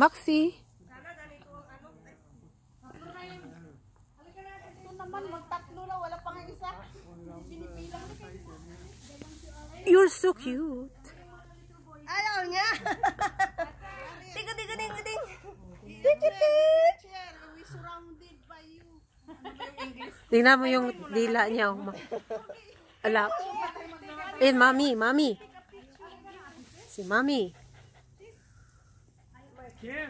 Maxi. You're so cute. Ayaw niya. Tigo, tigo, tigo. Chair, we surrounded by you. Tingnan mo yung dila niya. oh, Ala. Eh, mami, mami. Si mami. Yeah.